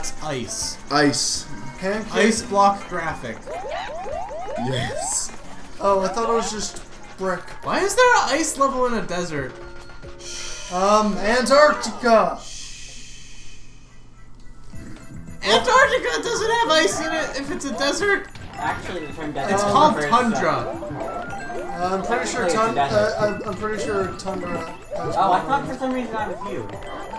That's ice. Ice. Pancake. Ice block graphic. Yes. Oh, I thought it was just brick. Why is there an ice level in a desert? Um, Antarctica. Antarctica doesn't have ice in it if it's a desert. Actually, the term desert It's Um, called tundra. Uh, I'm pretty sure Technically, it's a tun- desert. uh, I'm, I'm pretty sure tundra. Has Oh, I thought for some reason I was you.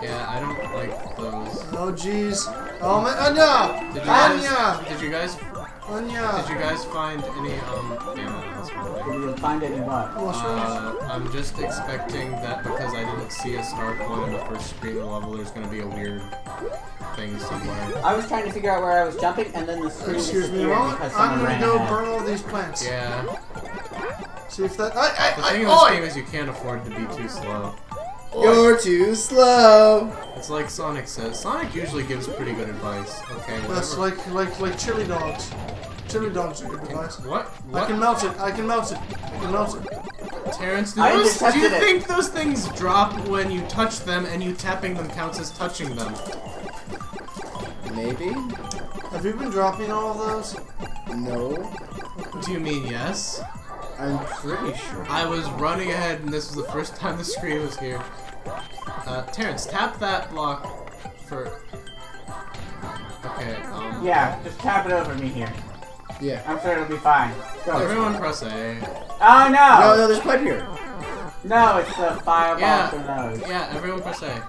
Yeah, I don't like those. Oh jeez. Oh man, Anya, Did you guys? Anya, Did you guys? Anya. Did you guys find any? Um. Damn it, that's Did really- you find any what? Uh, I'm just expecting that because I didn't see a star coin in the first screen of the level, there's gonna be a weird thing somewhere. I was trying to figure out where I was jumping, and then the screen Excuse me a disappeared moment. because I'm gonna go ahead. burn all these plants. Yeah. See if that. I, I, The I, thing in this oi! game is you can't afford to be too slow. You're too slow. It's like Sonic says. Sonic usually gives pretty good advice. Okay, That's whatever. like like like chili dogs. Chili dogs are good advice. What? I can melt it. I can melt it. I can melt it. Terrence, do, those, do you it. think those things drop when you touch them and you tapping them counts as touching them? Maybe. Have you been dropping all of those? No. Do you mean yes? I'm pretty sure. I was running ahead and this was the first time the screen was here. Uh, Terrence, tap that block for... Okay, um... Yeah, just tap it over me here. Yeah. I'm sure it'll be fine. Go. Everyone press A. Oh No, no! no, there's pipe here. No, it's the fireball Yeah. from those. Yeah, everyone press A.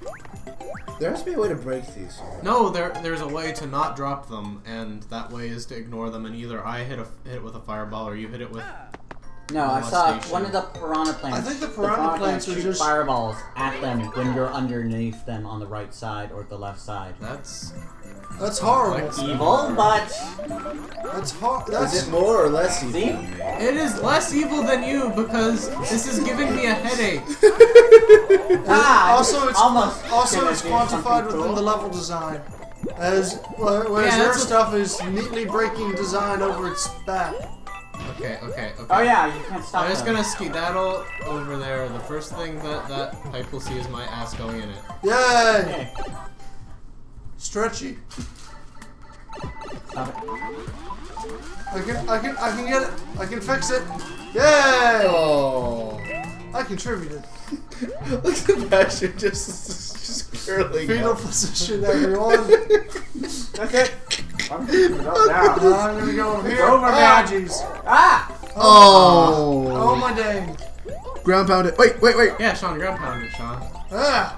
There has to be a way to break these. No, there there's a way to not drop them, and that way is to ignore them, and either I hit a hit it with a fireball or you hit it with. No, I saw Molestation. one of the piranha plants. I think the piranha plants are shoot just- fireballs at them when you're underneath them on the right side or the left side. That's That's horrible. Like- Evil, but That's hard. Is That's it more or less evil? See? it is less evil than you because this is giving me a headache. ah, also it's almost also it's quantified within cool. the level design. As wh- whereas Yeah, your stuff is neatly breaking design over its back. Okay, okay, okay. Oh yeah, you can't stop. I'm just them. gonna skedaddle over there. The first thing that that pipe will see is my ass going in it. Yay! Okay, Stretchy. stop it. I can I can I can get it. I can fix it. Yay! Oh. I contributed. Look at Sebastian just, just curling Fetal up. position, everyone. That's it. I'm keeping it up now. I'm gonna go over It's here. over, ah, man. Ah! Oh. Oh my dang. Ground pound it. Wait, wait, wait. Yeah, Sean, ground pound it, Sean. Ah.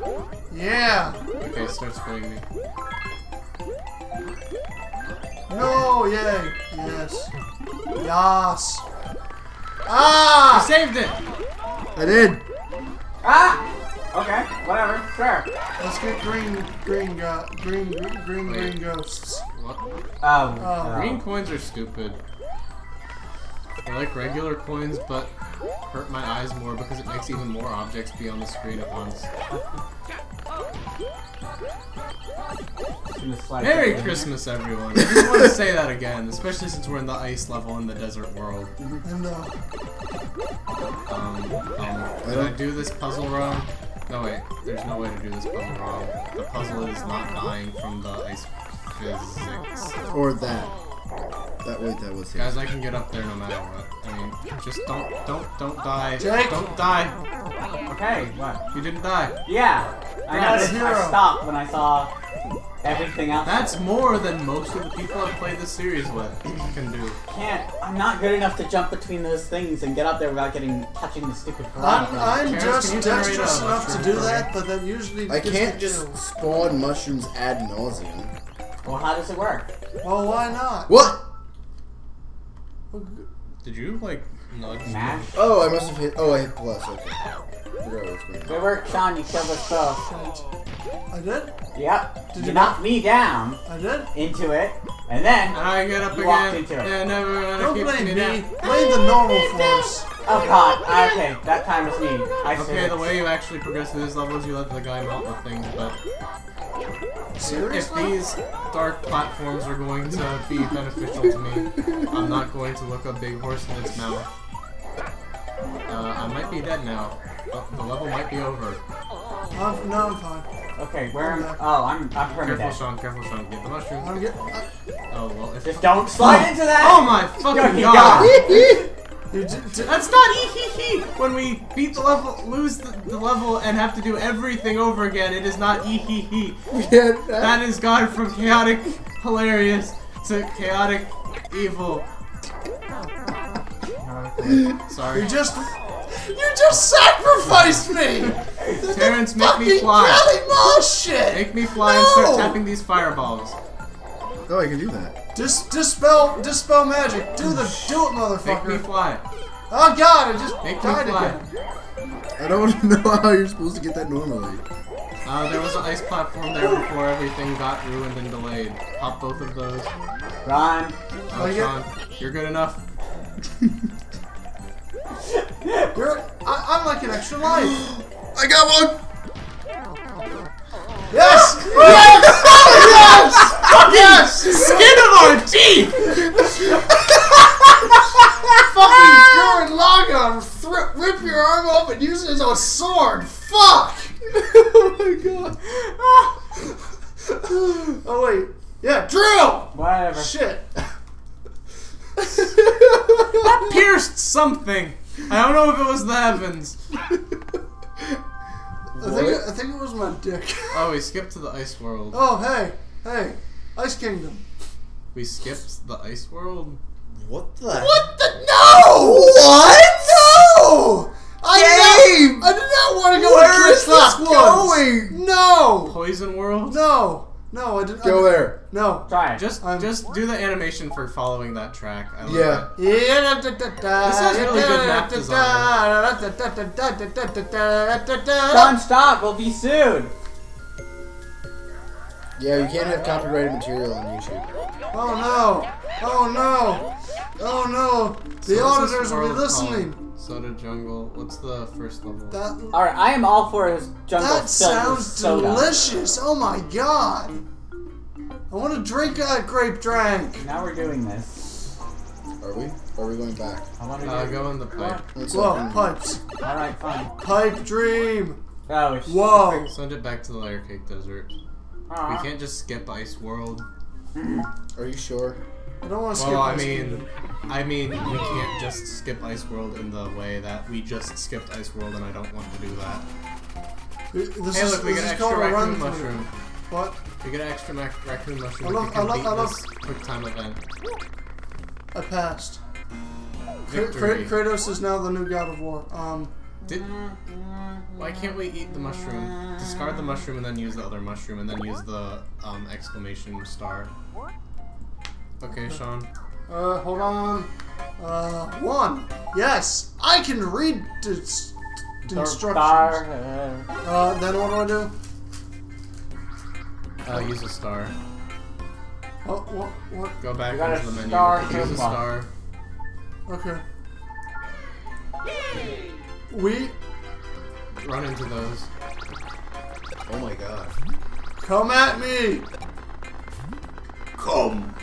Yeah. Okay, start spinning me. No. Yay. Yes. Yas. I Ah. saved it. I did. Ah! Okay, whatever, sure. Let's get green, green, go- green, green, green, green ghosts. What? Oh, Oh. Green coins are stupid. They're like regular coins, but hurt my eyes more because it makes even more objects be on the screen at once. In the slide Merry button. Christmas, everyone. I just want to say that again, especially since we're in the ice level in the desert world. And uh, Um, um, did I do this puzzle wrong? No, wait. There's no way to do this puzzle wrong. The puzzle is not dying from the ice physics. Or that. That wait, that was it. Guys, I can get up there no matter what. I mean, just don't, don't, don't die. Jake? Don't die. Okay, what? You didn't die. Yeah, I That's noticed. hero. I stopped when I saw everything else. That's more than most of the people I've played this series with can do. can't. I'm not good enough to jump between those things and get up there without getting touching the stupid I'm. I'm Terrence, just can dexterous enough to do that, but then usually I can't just spawn mushrooms ad nauseum. Well, how does it work? Well, why not? What? Did you, like, nudge me? Mash. Oh, I must have hit. Oh, I hit plus. Okay. Forgot what on. Good work, Sean. You killed us both. I did? Yep. Did you you knocked me down I did? into it, and then And I get up You walked again. into it. Yeah, never gonna Don't blame me me. down. Blame the normal force. oh god. Okay, that time was me. I Okay, the way you actually progress through this level is you let the guy melt the things, but if these dark platforms are going to be beneficial to me, I'm not going to look a big horse in its mouth. Uh, I might be dead now. but The level might be over. I'm, no, I'm fine. Okay, where am Okay. Oh, I'm I'm Careful, permanent. Sean. Careful, Sean. Get the mushroom. Get, I, Oh well. If Just don't slide into that. Oh my fucking you god! you d- d- That's not ee hee hee. When we beat the level, lose the, the level, and have to do everything over again, it is not ee hee hee. Yeah, That is gone from chaotic hilarious to chaotic evil. Sorry. you just you just sacrificed me. Terrence, make me fly. Shit. Make me fly and start tapping these fireballs. Oh, I can do that. Dis dispel dispel magic. Do the do it, motherfucker. Make me fly. Oh god, I just Make me died fly. again. I don't know how you're supposed to get that normally. Uh, there was an ice platform there before everything got ruined and delayed. Pop both of those. Run. Oh, yeah. Sean, you're good enough. You're I, I'm like an extra life. I got one! Yes! Yes! yes! Skin of our teeth! Fucking Gurren Lagann, thr- rip your arm off and use it as a sword. Fuck! oh my god. Oh wait, yeah, drill. Whatever. Shit. That pierced something. I don't know if it was the heavens. I think I think it was my dick. Oh, we skipped to the ice world. Oh hey, hey, Ice Kingdom. We skipped the ice world. What the? What the no? What? No! I did Game! not, I did not want to go Where with is Chris this going? No! Poison world. No! No, I didn't. Go I, there. No. Try it. Just, I'm- just do the animation for following that track. I like Yeah. it. Yeah, This has really good map Sean, stop. We'll be sued. Yeah, you can't have copyrighted material on YouTube. Oh no! Oh no! Oh no! The So auditors will be listening. called? Soda Jungle. What's the first level? That All right, I am all for his jungle that filled with sounds soda. delicious. Oh my god! I want to drink a grape drink. Now we're doing this. Are we? Or are we going back? I want to Uh, go in the pipe. Let's Whoa, open- pipes. All right, fine. Pipe dream. Oh, Whoa. Send it back to the Layer Cake Desert. Aw. We can't just skip Ice World. Are you sure? I don't want to skip. Well, I Ice mean, Kingdom. I mean, we can't just skip Ice World in the way that we just skipped Ice World, and I don't want to do that. this Hey, is, look, we this get is extra called a run raccoon through. mushroom. What? We get an extra mac- raccoon mushroom. I love- if you I love- I love- this quick time event. I passed. Kra- Victory. Kratos is now the new god of war. Um, Did, why can't we eat the mushroom? Discard the mushroom and then use the other mushroom and then use the um, exclamation star. Okay, Sean. uh, hold on. Uh, one. Yes, I can read the, s- instructions. Star, uh, then what do I do? Uh, use a star. Oh, what? What? Go back You got into a the menu. star use here, a star. Okay. We Run into those. Oh my god. come at me. Come